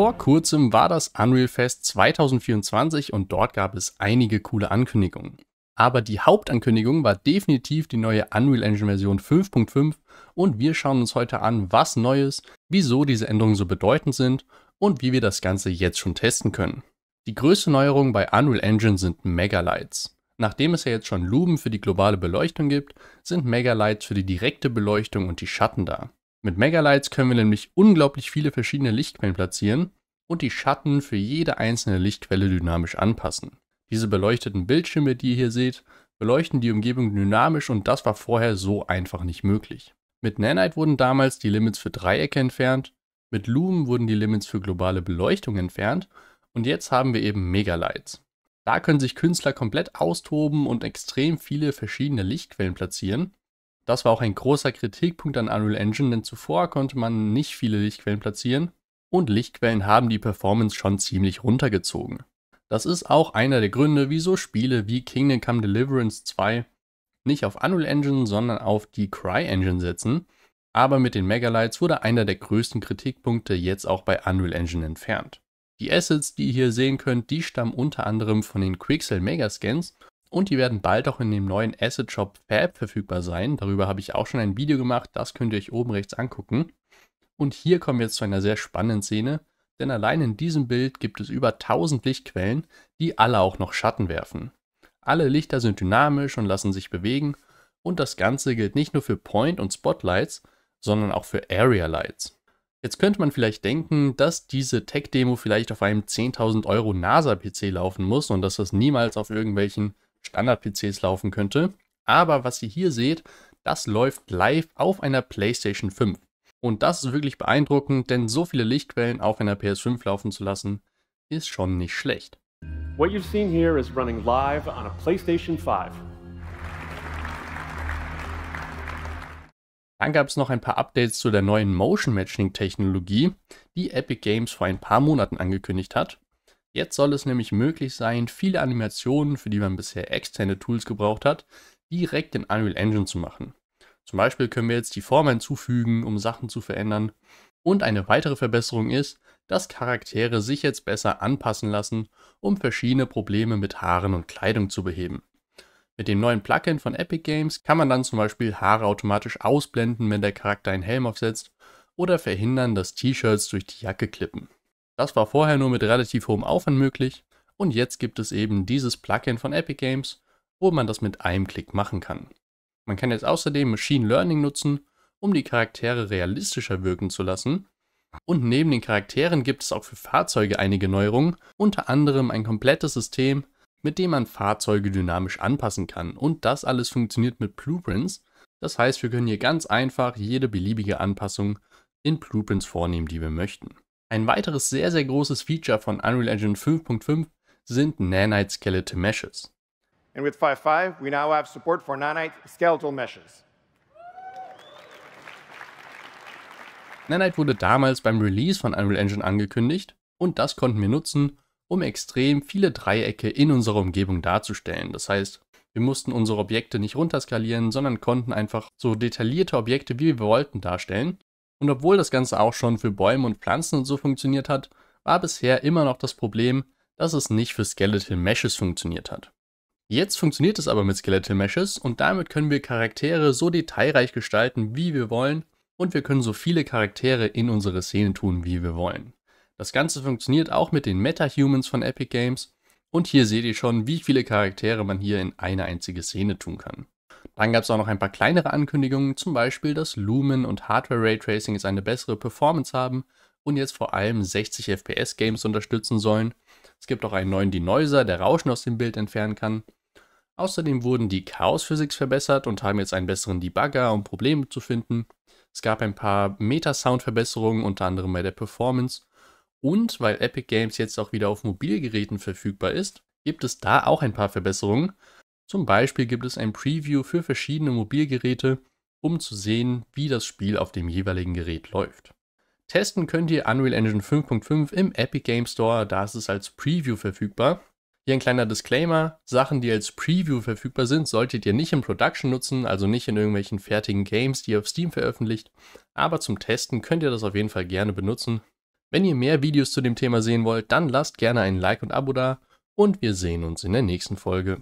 Vor kurzem war das Unreal Fest 2024 und dort gab es einige coole Ankündigungen. Aber die Hauptankündigung war definitiv die neue Unreal Engine Version 5.5 und wir schauen uns heute an, was neu ist, wieso diese Änderungen so bedeutend sind und wie wir das Ganze jetzt schon testen können. Die größte Neuerung bei Unreal Engine sind Megalights. Nachdem es ja jetzt schon Lumen für die globale Beleuchtung gibt, sind Megalights für die direkte Beleuchtung und die Schatten da. Mit Megalights können wir nämlich unglaublich viele verschiedene Lichtquellen platzieren und die Schatten für jede einzelne Lichtquelle dynamisch anpassen. Diese beleuchteten Bildschirme, die ihr hier seht, beleuchten die Umgebung dynamisch und das war vorher so einfach nicht möglich. Mit Nanite wurden damals die Limits für Dreiecke entfernt, mit Lumen wurden die Limits für globale Beleuchtung entfernt und jetzt haben wir eben Megalights. Da können sich Künstler komplett austoben und extrem viele verschiedene Lichtquellen platzieren. Das war auch ein großer Kritikpunkt an Unreal Engine, denn zuvor konnte man nicht viele Lichtquellen platzieren und Lichtquellen haben die Performance schon ziemlich runtergezogen. Das ist auch einer der Gründe, wieso Spiele wie Kingdom Come Deliverance 2 nicht auf Unreal Engine, sondern auf die Cry Engine setzen. Aber mit den Megalights wurde einer der größten Kritikpunkte jetzt auch bei Unreal Engine entfernt. Die Assets, die ihr hier sehen könnt, die stammen unter anderem von den Quixel Megascans und die werden bald auch in dem neuen Asset Shop Fab verfügbar sein. Darüber habe ich auch schon ein Video gemacht, das könnt ihr euch oben rechts angucken. Und hier kommen wir jetzt zu einer sehr spannenden Szene, denn allein in diesem Bild gibt es über 1000 Lichtquellen, die alle auch noch Schatten werfen. Alle Lichter sind dynamisch und lassen sich bewegen und das Ganze gilt nicht nur für Point- und Spotlights, sondern auch für Area Lights. Jetzt könnte man vielleicht denken, dass diese Tech-Demo vielleicht auf einem 10.000 Euro NASA-PC laufen muss und dass das niemals auf irgendwelchen Standard-PCs laufen könnte. Aber was ihr hier seht, das läuft live auf einer PlayStation 5. Und das ist wirklich beeindruckend, denn so viele Lichtquellen auf einer PS5 laufen zu lassen, ist schon nicht schlecht. What you've seen here is running live on a PlayStation 5. Dann gab es noch ein paar Updates zu der neuen Motion Matching Technologie, die Epic Games vor ein paar Monaten angekündigt hat. Jetzt soll es nämlich möglich sein, viele Animationen, für die man bisher externe Tools gebraucht hat, direkt in Unreal Engine zu machen. Zum Beispiel können wir jetzt die Form hinzufügen, um Sachen zu verändern. Und eine weitere Verbesserung ist, dass Charaktere sich jetzt besser anpassen lassen, um verschiedene Probleme mit Haaren und Kleidung zu beheben. Mit dem neuen Plugin von Epic Games kann man dann zum Beispiel Haare automatisch ausblenden, wenn der Charakter einen Helm aufsetzt, oder verhindern, dass T-Shirts durch die Jacke klippen. Das war vorher nur mit relativ hohem Aufwand möglich und jetzt gibt es eben dieses Plugin von Epic Games, wo man das mit einem Klick machen kann. Man kann jetzt außerdem Machine Learning nutzen, um die Charaktere realistischer wirken zu lassen. Und neben den Charakteren gibt es auch für Fahrzeuge einige Neuerungen, unter anderem ein komplettes System, mit dem man Fahrzeuge dynamisch anpassen kann. Und das alles funktioniert mit Blueprints. Das heißt, wir können hier ganz einfach jede beliebige Anpassung in Blueprints vornehmen, die wir möchten. Ein weiteres sehr, sehr großes Feature von Unreal Engine 5.5 sind Nanite Skeletal Meshes. And with 5.5, we now have support for nanite skeletal meshes. Nanite wurde damals beim Release von Unreal Engine angekündigt und das konnten wir nutzen, um extrem viele Dreiecke in unserer Umgebung darzustellen. Das heißt, wir mussten unsere Objekte nicht runterskalieren, sondern konnten einfach so detaillierte Objekte, wie wir wollten, darstellen. Und obwohl das Ganze auch schon für Bäume und Pflanzen und so funktioniert hat, war bisher immer noch das Problem, dass es nicht für Skeletal Meshes funktioniert hat. Jetzt funktioniert es aber mit Skeletal Meshes und damit können wir Charaktere so detailreich gestalten, wie wir wollen und wir können so viele Charaktere in unsere Szene tun, wie wir wollen. Das Ganze funktioniert auch mit den Meta-Humans von Epic Games und hier seht ihr schon, wie viele Charaktere man hier in eine einzige Szene tun kann. Dann gab es auch noch ein paar kleinere Ankündigungen, zum Beispiel, dass Lumen und Hardware Raytracing jetzt eine bessere Performance haben und jetzt vor allem 60 FPS Games unterstützen sollen. Es gibt auch einen neuen Denoiser, der Rauschen aus dem Bild entfernen kann. Außerdem wurden die Chaos Physics verbessert und haben jetzt einen besseren Debugger, um Probleme zu finden. Es gab ein paar Meta-Sound-Verbesserungen, unter anderem bei der Performance. Und weil Epic Games jetzt auch wieder auf Mobilgeräten verfügbar ist, gibt es da auch ein paar Verbesserungen. Zum Beispiel gibt es ein Preview für verschiedene Mobilgeräte, um zu sehen, wie das Spiel auf dem jeweiligen Gerät läuft. Testen könnt ihr Unreal Engine 5.5 im Epic Game Store, da ist es als Preview verfügbar. Hier ein kleiner Disclaimer, Sachen, die als Preview verfügbar sind, solltet ihr nicht in Production nutzen, also nicht in irgendwelchen fertigen Games, die ihr auf Steam veröffentlicht, aber zum Testen könnt ihr das auf jeden Fall gerne benutzen. Wenn ihr mehr Videos zu dem Thema sehen wollt, dann lasst gerne ein Like und Abo da und wir sehen uns in der nächsten Folge.